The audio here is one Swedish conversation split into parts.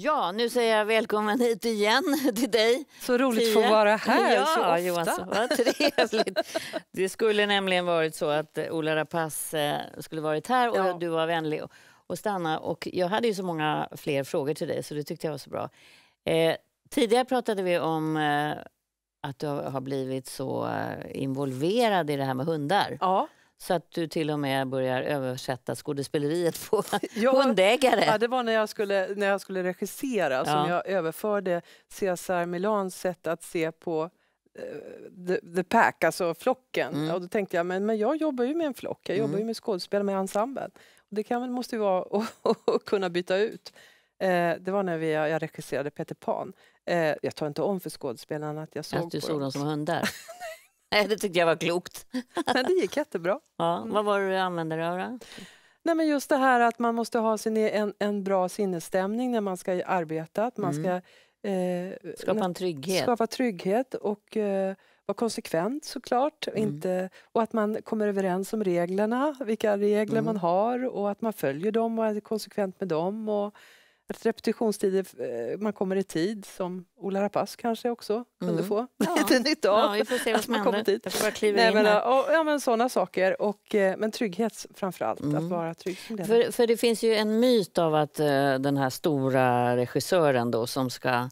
Ja, nu säger jag välkommen hit igen till dig. Så roligt att få vara här ja, så ofta. Johansson, vad trevligt. Det skulle nämligen varit så att eh, Ola Rapace eh, skulle varit här och Ja. du var vänlig och- stanna. Och jag hade ju så många fler frågor till dig så det tyckte jag var så bra. Eh, tidigare pratade vi om eh, att du har blivit så eh, involverad i det här med hundar. Ja, Så att du till och med börjar översätta skådespeleriet på Ja, hundägare. ja, det var när jag skulle, när jag skulle regissera som Ja. jag överförde Cesar Milans sätt att se på eh, the, the pack, alltså flocken. Mm. Och då tänkte jag, men, men jag jobbar ju med en flock, jag jobbar ju Mm. med skådespel, med ensemblen. Det kan, måste ju vara att kunna byta ut. Eh, det var när vi, jag regisserade Peter Pan. Eh, jag tar inte om för skådespelarna att jag såg Att du på såg dem som hundar. Nej, det tyckte jag var klokt. Men det gick jättebra. Ja, vad var det du använde dig av då? Nej, men just det här att man måste ha sin, e- en, en bra sinnesstämning när man ska arbeta. Att man Mm. ska eh, Skapa en trygghet. skapa trygghet och eh, vara konsekvent såklart. Mm. Inte, och att man kommer överens om reglerna, vilka regler Mm. man har och att man följer dem och är konsekvent med dem. Och repetitionstider, eh, man kommer i tid som Ola Rapace kanske också kunde Mm. få Ja. lite nytta av. Ja, vi får se vad att som man händer. Jag får bara kliva Nej, in men, och, ja, men sådana saker. Och, eh, men trygghet framför allt, Mm. att vara trygg som ledare. För, för det finns ju en myt av att eh, den här stora regissören då som ska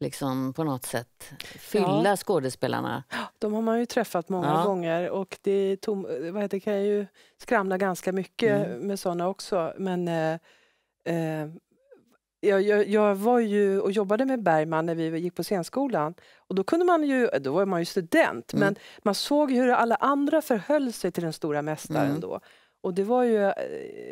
liksom på något sätt fylla skådespelarna. De har man ju träffat många Ja. gånger och det, tom, vad heter, kan ju skramla ganska mycket Mm. med sådana också. Men eh, eh, jag, jag, jag var ju och jobbade med Bergman när vi gick på scenskolan. Och då kunde man ju, då var man ju student, Mm. men man såg hur alla andra förhöll sig till den stora mästaren Mm. då. Och det var ju eh,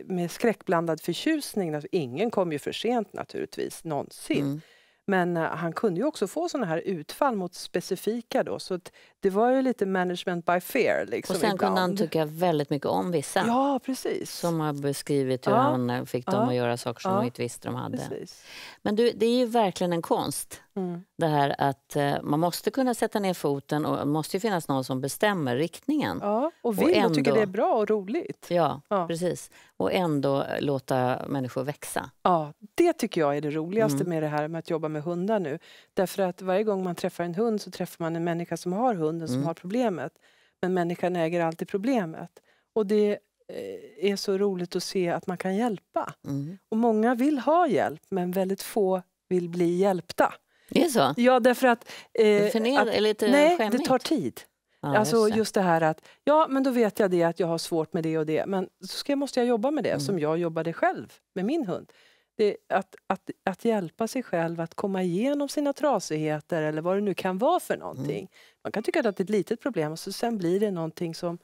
med skräckblandad förtjusning. Alltså, Ingen kom ju för sent naturligtvis, någonsin. Mm. Men eh, han kunde ju också få såna här utfall mot specifika då. Så att det var ju lite management by fear. Liksom, Och sen kunde han ibland. tycka väldigt mycket om vissa. Ja, precis. Som har beskrivit hur Ja. han eh, fick dem Ja. att göra saker som Ja. de inte visste de hade. precis. Men du, det är ju verkligen en konst. Mm. Det här att eh, man måste kunna sätta ner foten och det måste finnas någon som bestämmer riktningen. Ja, och Och vill och, tycker ändå- det är bra och roligt. Ja, Ja. precis. Och ändå eh, låta människor växa. Ja, det tycker jag är det roligaste Mm. med det här med att jobba med hundar nu. Därför att varje gång man träffar en hund så träffar man en människa som har hunden som Mm. har problemet. Men människan äger alltid problemet. Och det eh, är så roligt att se att man kan hjälpa. Mm. Och många vill ha hjälp men väldigt få vill bli hjälpta. Det är så? Ja, därför att... Eh, Förned- att lite nej, skämmigt? det tar tid. Ja, alltså just det. just det här att, ja men då vet jag det att jag har svårt med det och det. Men så måste jag jobba med det Mm. som jag jobbade själv med min hund. Det, att, att, att hjälpa sig själv att komma igenom sina trasigheter eller vad det nu kan vara för någonting. Mm. Man kan tycka att det är ett litet problem och så sen blir det någonting som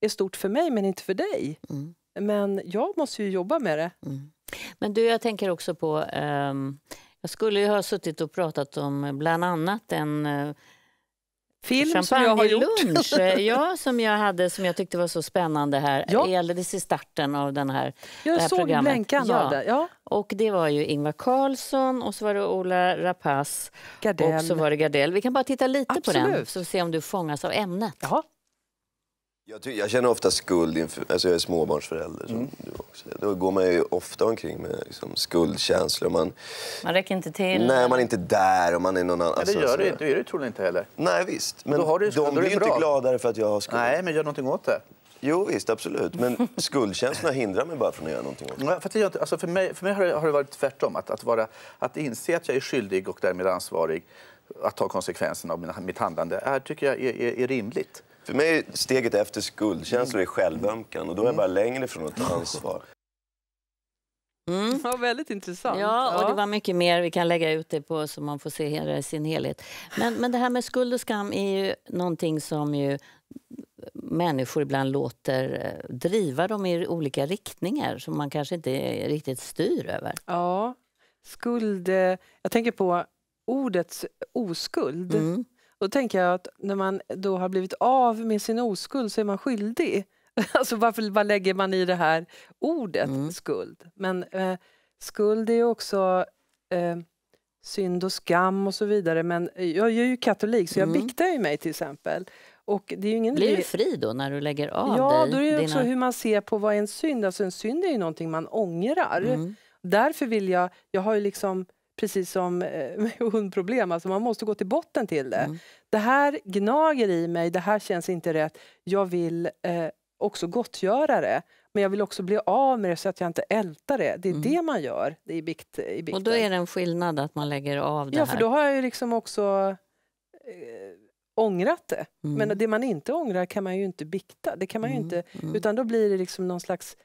är stort för mig men inte för dig. Mm. Men jag måste ju jobba med det. Mm. Men du, jag tänker också på... ehm, jag skulle ju ha suttit och pratat om bland annat en eh, Film som jag har gjort. champagnelunch eh, ja, som jag hade som jag tyckte var så spännande här Ja. alldeles i starten av den här. Det Jag här såg programmet. blänkan Ja. av det. Ja, Och det var ju Ingvar Carlsson och så var det Ola Rapace Gardell. och så var det Gardell. Vi kan bara titta lite på den Absolut. så se om du fångas av ämnet. Jaha. Jag, ty- jag känner ofta skuld inför, alltså jag är småbarnsförälder som du också. Då går man ju ofta omkring med liksom skuldkänslor. Man, Man räcker inte till. nej, man är inte där och man är någon annan. Nej, det alltså, gör sådär. du, det gör du troligen inte heller. Nej, visst. Men Då har du skuld, de blir ju inte gladare för att jag har skuld. Nej, men gör någonting åt det. Jo, visst, absolut. Men skuldkänslorna hindrar mig bara från att göra någonting åt det. Ja, För, att jag, alltså för, mig, för mig har det, har det varit tvärtom. Att, att, vara, att inse att jag är skyldig och därmed ansvarig att ta konsekvenserna av mina, mitt handlande är, tycker jag är, är, är rimligt. För mig är steget efter skuldkänslor är självömkan och då är jag bara längre från att ta ansvar. Mm. Ja, väldigt intressant. Ja, och det var mycket mer. Vi kan lägga ut det på så man får se hela i sin helhet. Men, men det här med skuld och skam är ju någonting som ju människor ibland låter eh, driva dem i olika riktningar som man kanske inte riktigt styr över. Ja, skuld. eh, Jag tänker på ordets oskuld. Mm. Då tänker jag att när man då har blivit av med sin oskuld så är man skyldig. Alltså varför vad lägger man i det här ordet Mm. skuld? Men eh, skuld är ju också eh, synd och skam och så vidare. Men jag är ju katolik så jag Mm. biktar ju mig till exempel. Och det är ju ingen Blir du fri då när du lägger av Ja, dig? då är det också dina- hur man ser på vad en synd. Alltså en synd är ju någonting man ångrar. Mm. Därför vill jag, jag har ju liksom precis som eh, med hundproblem, alltså man måste gå till botten till det. Mm. Det här gnager i mig, det här känns inte rätt. Jag vill eh, också gottgöra det. Men jag vill också bli av med det så att jag inte ältar det. Det är Mm. det man gör i, bikt, i bikten. Och då är det en skillnad att man lägger av det ja, här. för då har jag ju liksom också eh, ångrat det. Mm. Men det man inte ångrar kan man ju inte bikta. Det kan man ju Mm, inte, mm. utan då blir det liksom någon slags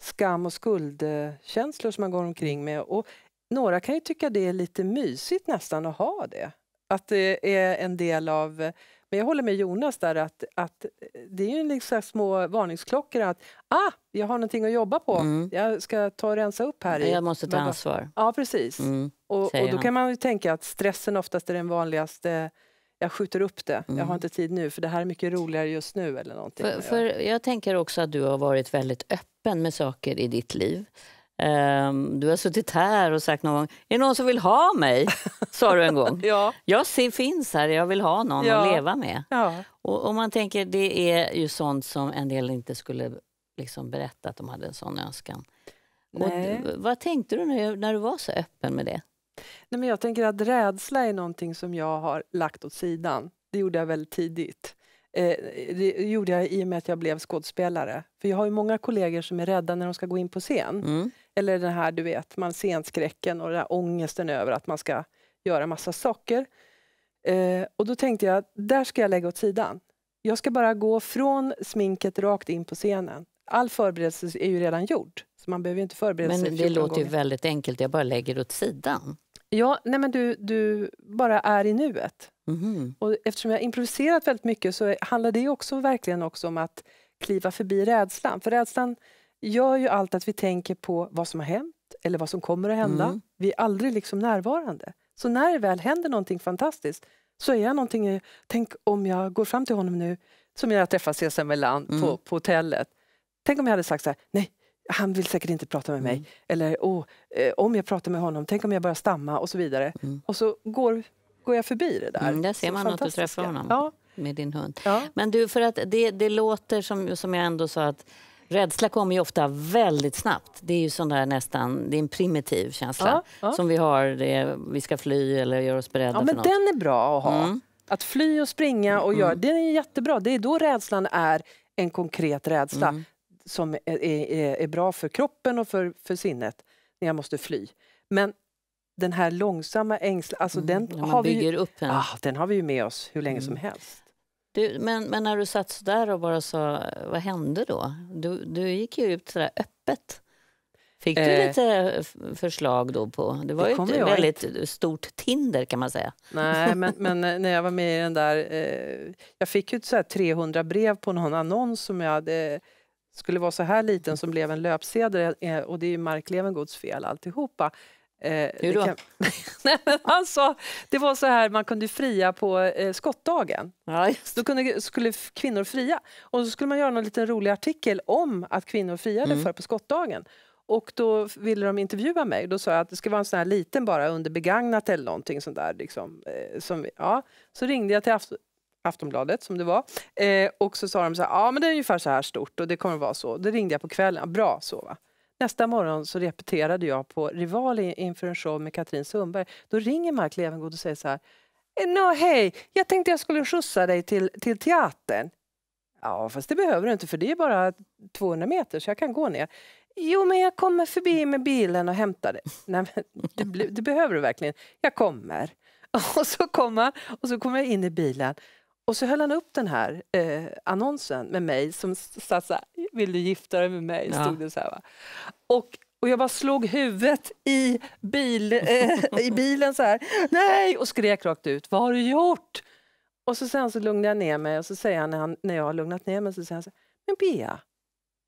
skam och skuldkänslor som man går omkring med. Och några kan ju tycka det är lite mysigt nästan att ha det. Att det är en del av... Men jag håller med Jonas där att, att det är ju liksom små varningsklockor att ah, jag har någonting att jobba på. Mm. Jag ska ta och rensa upp här. i. Jag måste ta ansvar. Ja, precis. Mm. Och, och då kan man ju tänka att stressen oftast är den vanligaste. Jag skjuter upp det. Jag Mm. har inte tid nu för det här är mycket roligare just nu. eller någonting. För, för jag tänker också att du har varit väldigt öppen med saker i ditt liv. Ehm, du har suttit här och sagt någon gång, är det någon som vill ha mig? Sa du en gång. Ja. Jag ser, finns här, jag vill ha någon Ja. att leva med. Ja. Och om man tänker, det är ju sånt som en del inte skulle liksom berätta att de hade en sån önskan. Och Nej. d- vad tänkte du när, när du var så öppen med det? Nej, men jag tänker att rädsla är någonting som jag har lagt åt sidan. Det gjorde jag väldigt tidigt. Eh, det gjorde jag i och med att jag blev skådespelare. För jag har ju många kollegor som är rädda när de ska gå in på scen. Mm. Eller den här, du vet, man scenskräcken och den här ångesten över att man ska göra massa saker. Eh, och då tänkte jag, där ska jag lägga åt sidan. Jag ska bara gå från sminket rakt in på scenen. All förberedelse är ju redan gjord. Så man behöver inte förbereda sig Men det 14 låter ju väldigt enkelt, jag bara lägger åt sidan. Ja, nej men du, du bara är i nuet. Mhm. Och eftersom jag har improviserat väldigt mycket så handlar det också verkligen också om att kliva förbi rädslan. För rädslan gör ju allt att vi tänker på vad som har hänt eller vad som kommer att hända. Mm. Vi är aldrig liksom närvarande. Så när det väl händer någonting fantastiskt så är jag någonting, tänk om jag går fram till honom nu, som jag träffade Cesar Mellan Mm. på, på hotellet. Tänk om jag hade sagt så här, nej, han vill säkert inte prata med mig. Mm. Eller Åh, eh, om jag pratar med honom, tänk om jag börjar stamma och så vidare. Mm. Och så går, går jag förbi det där. Mm, där ser man att du träffar honom. Ja, med din hund. ja. Men du, för att det, det låter som, som jag ändå sa att rädsla kommer ju ofta väldigt snabbt. Det är ju sån där nästan, det är en primitiv känsla Ja, ja. som vi har, det, vi ska fly eller göra oss beredda ja, för men något. den är bra att ha. Mm. Att fly och springa och göra, Mm. det är jättebra. Det är då rädslan är en konkret rädsla Mm. som är, är, är bra för kroppen och för, för sinnet när jag måste fly. Men den här långsamma ängslan, alltså den, När man har vi ju, ah, den har vi ju med oss hur länge som Mm. helst. Du, men, men när du satt så där och bara sa, vad hände då? Du, du gick ju ut sådär öppet. Fick du Eh. lite förslag då på, det var Det ju ett väldigt stort Tinder kan man säga. Nej, men, men eh, när jag var med i den där... Eh, jag fick ju så här 300 brev på någon annons som jag hade skulle vara så här liten som blev en löpsedel eh, och det är ju Mark Levengoods fel alltihopa. Eh, Hur då? det Nej, men alltså, det var så här, man kunde fria på eh, skottdagen. Ja, Då kunde, skulle kvinnor fria. Och så skulle man göra en liten rolig artikel om att kvinnor friade Mm. för på skottdagen. Och då ville de intervjua mig. Då sa jag att det ska vara en sån här liten bara under begagnat eller någonting sånt där. Liksom, eh, som, ja. Så ringde jag till Aft Aftonbladet som det var. Eh, och så sa de så här, ja men det är ungefär så här stort och det kommer vara så. Då ringde jag på kvällen, bra så va. Nästa morgon så repeterade jag på Rival inför en show med Katrin Sundberg. Då ringer Mark Levengood och säger så här, eh, No, hej, jag tänkte jag skulle skjutsa dig till, till teatern. Ja, fast det behöver du inte för det är bara 200 meter så jag kan gå ner. Jo, men jag kommer förbi med bilen och hämtar dig. Nej, men det, det behöver du verkligen. Jag kommer. Och så kommer han och så kommer jag in i bilen och så höll han upp den här eh, annonsen med mig som satt så här, vill du gifta dig med mig? Ja. Stod det så här, va? Och, och jag bara slog huvudet i, bil, eh, i bilen så här, nej! Och skrek rakt ut, vad har du gjort? Och så sen så lugnade jag ner mig och så säger han när, han, när jag har lugnat ner mig så säger han så här, men Bea,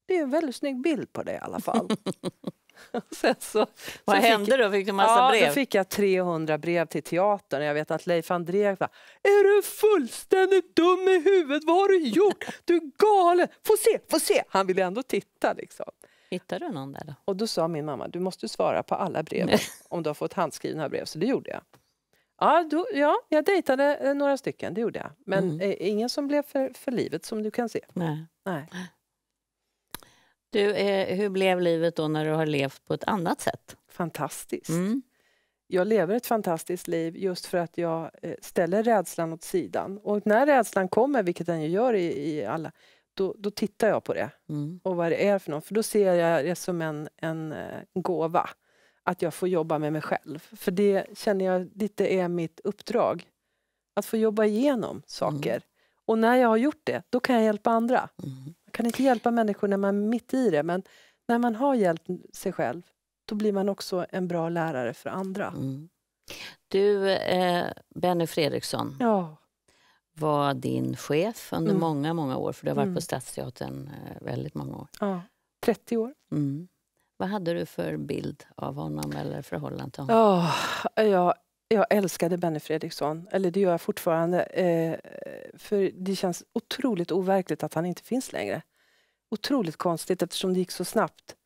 det är en väldigt snygg bild på dig i alla fall. Sen så, Vad så fick- hände då? Fick du massa ja, brev? Då fick jag 300 brev till teatern. Jag vet att Leif André sa Är du fullständigt dum i huvudet? Vad har du gjort? Du är galen! Få se, få se! Han ville ändå titta. Liksom. Hittade du någon där då? Och då sa min mamma, du måste svara på alla brev om du har fått handskrivna brev. Så det gjorde jag. Ja, då, ja jag dejtade eh, några stycken, det gjorde jag. Men Mm. eh, ingen som blev för, för livet som du kan se. Nej. Nej. Du, eh, hur blev livet då när du har levt på ett annat sätt? Fantastiskt. Mm. jag lever ett fantastiskt liv just för att jag eh, ställer rädslan åt sidan. Och när rädslan kommer, vilket den ju gör i, i alla, då, då tittar jag på det Mm. och vad det är för något. För då ser jag det som en, en eh, gåva. Att jag får jobba med mig själv. För det känner jag lite är mitt uppdrag. Att få jobba igenom saker. Och när jag har gjort det, då kan jag hjälpa andra. Mm. Man kan inte hjälpa människor när man är mitt i det. Men när man har hjälpt sig själv, då blir man också en bra lärare för andra. Mm. Du, eh, Benny Fredriksson, Ja, var din chef under Mm. många, många år. För du har varit Mm. på Stadsteatern eh, väldigt många år. ja. 30 år. Mm. Vad hade du för bild av honom eller förhållande till honom? Ja, jag, jag älskade Benny Fredriksson, eller det gör jag fortfarande. Eh, för det känns otroligt overkligt att han inte finns längre. Otroligt konstigt eftersom det gick så snabbt.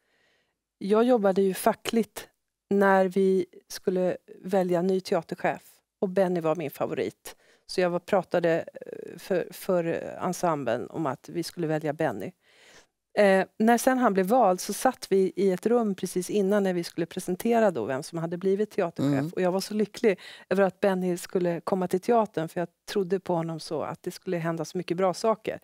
Jag jobbade ju fackligt när vi skulle välja ny teaterchef och Benny var min favorit. Så jag var, pratade eh, för, för ensemblen om att vi skulle välja Benny. Eh, när sen han blev vald så satt vi i ett rum precis innan när vi skulle presentera då vem som hade blivit teaterchef. Mm. Och jag var så lycklig över att Benny skulle komma till teatern för jag trodde på honom så att det skulle hända så mycket bra saker.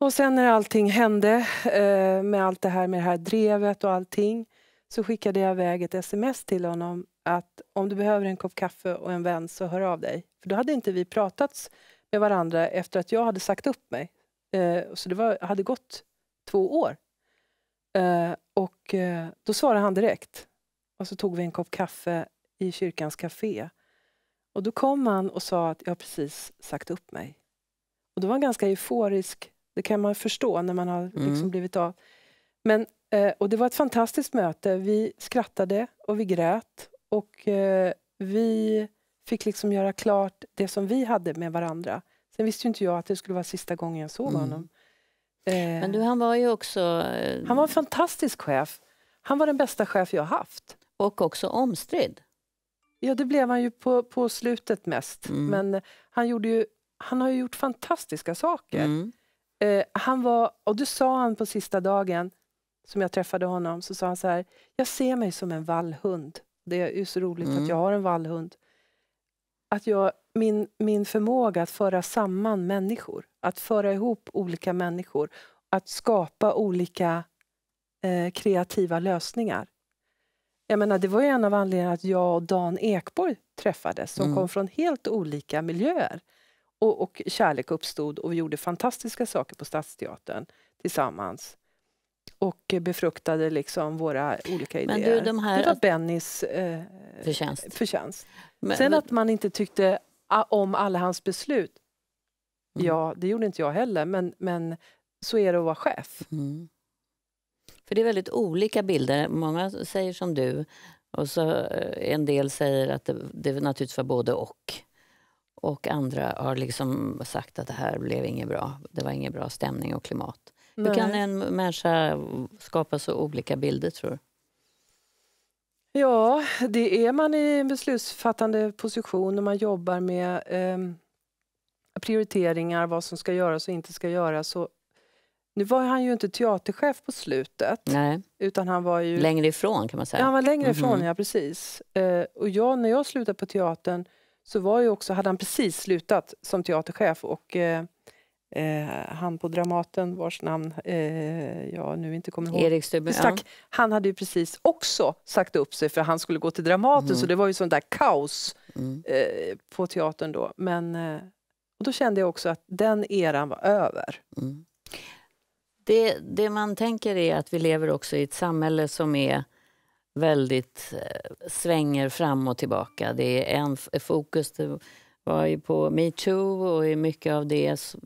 Och sen när allting hände eh, med allt det här med det här drevet och allting så skickade jag iväg ett sms till honom att om du behöver en kopp kaffe och en vän så hör av dig. För då hade inte vi pratats med varandra efter att jag hade sagt upp mig. Eh, så det var, hade gått två år. Eh, och eh, då svarade han direkt. Och så tog vi en kopp kaffe i kyrkans café. Och då kom han och sa att jag precis sagt upp mig. Och då var han ganska euforisk. Det kan man förstå när man har liksom Mm. blivit av. Men, eh, och det var ett fantastiskt möte. Vi skrattade och vi grät. Och eh, vi fick liksom göra klart det som vi hade med varandra. Sen visste ju inte jag att det skulle vara sista gången jag såg Mm. honom. Eh, Men du, han var ju också... eh, han var en fantastisk chef. Han var den bästa chef jag haft. Och också omstridd. Ja, det blev han ju på, på slutet mest. Mm. Men han, gjorde ju, han har ju gjort fantastiska saker. Mm. Eh, han var, och det sa han på sista dagen som jag träffade honom. Så sa han så här, jag ser mig som en vallhund. Det är ju så roligt Mm. att jag har en vallhund. Att jag, min, min förmåga att föra samman människor, att föra ihop olika människor, att skapa olika eh, kreativa lösningar. Jag menar, det var en av anledningarna att jag och Dan Ekborg träffades som Mm. kom från helt olika miljöer. Och, och kärlek uppstod och vi gjorde fantastiska saker på Stadsteatern tillsammans. Och befruktade liksom våra olika Men idéer. du, de här- Det var Bennys eh, Förtjänst. förtjänst. Men, Sen att man inte tyckte om alla hans beslut, Mm. ja, det gjorde inte jag heller. Men, men så är det att vara chef. Mm. För det är väldigt olika bilder. Många säger som du och så eh, en del säger att det, det naturligtvis var både och. Och andra har liksom sagt att det här blev inget bra. Det var ingen bra stämning och klimat. Hur kan Nej. en människa skapa så olika bilder tror du? Ja, det är man i en beslutsfattande position och man jobbar med ehm, prioriteringar, vad som ska göras och inte ska göras. Så, nu var han ju inte teaterchef på slutet, Nej, utan han var ju... längre ifrån kan man säga. Ja, han var längre ifrån, Mhm. ja precis. Eh, och jag, när jag slutade på teatern så var ju också, hade han precis slutat som teaterchef och eh, eh, han på Dramaten vars namn eh, jag nu inte kommer ihåg. Erik Stube, ja. Han hade ju precis också sagt upp sig för han skulle gå till Dramaten Mm. så det var ju sånt där kaos Mm. eh, på teatern då. Men eh, och då kände jag också att den eran var över. Mm. Det, det man tänker är att vi lever också i ett samhälle som är väldigt eh, svänger fram och tillbaka. Det är en fokus var ju på metoo och i mycket av det så,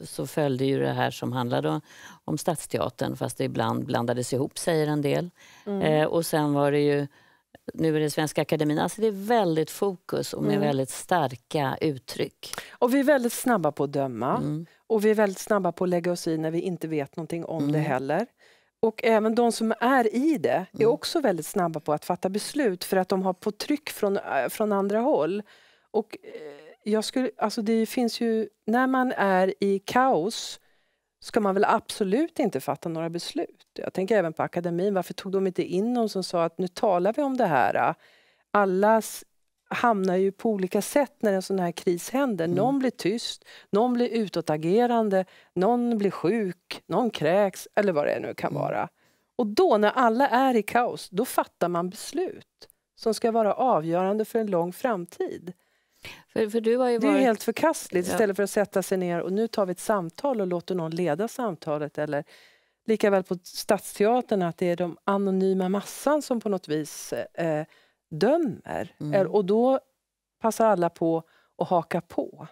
så följde ju det här som handlade om, Stadsteatern fast det ibland blandades ihop säger en del. Mm. Eh, och sen var det ju nu är det Svenska Akademin. Alltså det är väldigt fokus och med Mm. väldigt starka uttryck. Och vi är väldigt snabba på att döma. Mm. Och vi är väldigt snabba på att lägga oss i när vi inte vet någonting om det Mm. heller. Och även de som är i det är Mm. också väldigt snabba på att fatta beslut för att de har på tryck från, äh, från andra håll. Och eh, jag skulle, alltså det finns ju, när man är i kaos ska man väl absolut inte fatta några beslut. Jag tänker även på akademin, varför tog de inte in någon som sa att nu talar vi om det här. alla hamnar ju på olika sätt när en sån här kris händer. Mm. Någon blir tyst, någon blir utåtagerande, någon blir sjuk, någon kräks eller vad det nu kan Mm. vara. Och då när alla är i kaos, då fattar man beslut som ska vara avgörande för en lång framtid. För, för du har ju Det är varit... helt förkastligt Ja. istället för att sätta sig ner och nu tar vi ett samtal och låter någon leda samtalet. Eller lika väl på Stadsteatern att det är de anonyma massan som på något vis eh, dömer. Mm. Och då passar alla på att haka på.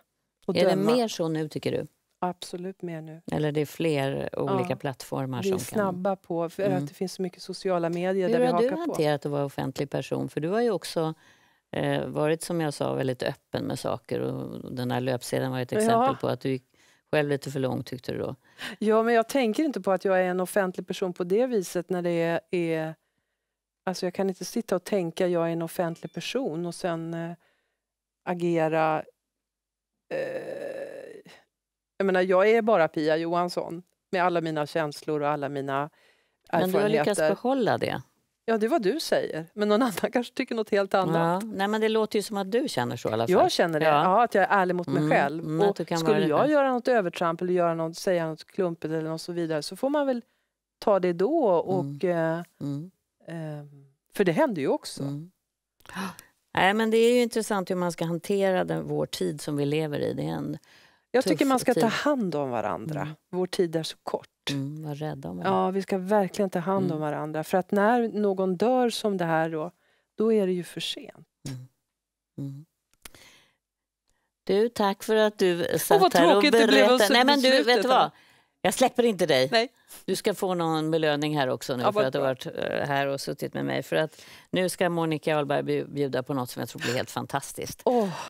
Och Är det döma. mer så nu, tycker du? Absolut mer nu. Eller det är fler olika Ja, plattformar Vi är som kan... snabba på, för Mm. att det finns så mycket sociala medier Hur där vi har du hakar på. hanterat att vara offentlig person? För du har ju också eh, varit, som jag sa, väldigt öppen med saker. Och den här löpsedeln var ett Ja. exempel på att du gick själv lite för långt, tyckte du då. Ja, men jag tänker inte på att jag är en offentlig person på det viset när det är... alltså jag kan inte sitta och tänka jag är en offentlig person och sen eh, agera... Eh, jag menar, jag är bara Pia Johansson med alla mina känslor och alla mina Men du har lyckats erfarenheter. behålla det. Ja, det är vad du säger. Men någon annan kanske tycker något helt annat. Ja. Nej, men det låter ju som att du känner så i alla fall. Jag känner det, Ja. ja. att jag är ärlig mot Mm, mig själv. mm, och skulle jag göra något övertramp eller göra något, säga något klumpigt eller något så vidare så får man väl ta det då. Och, eh, Mm. eh, för det händer ju också. Mm. Nej, men det är ju intressant hur man ska hantera den, vår tid som vi lever i. Det är en, Jag tycker man ska ta tid. hand om varandra. Mm. Vår tid är så kort. Mm, var rädda om varandra. Ja, vi ska verkligen ta hand om Mm. varandra. För att när någon dör som det här då, då är det ju för sent. Mm. Du, tack för att du satt vad här och berättade. Nej, men du, vet du vad? Jag släpper inte dig. Nej. Du ska få någon belöning här också nu Ja, för att du har varit eh, här och suttit med mig. För att nu ska Monica Ahlberg bju- bjuda på något som jag tror blir helt fantastiskt. Åh,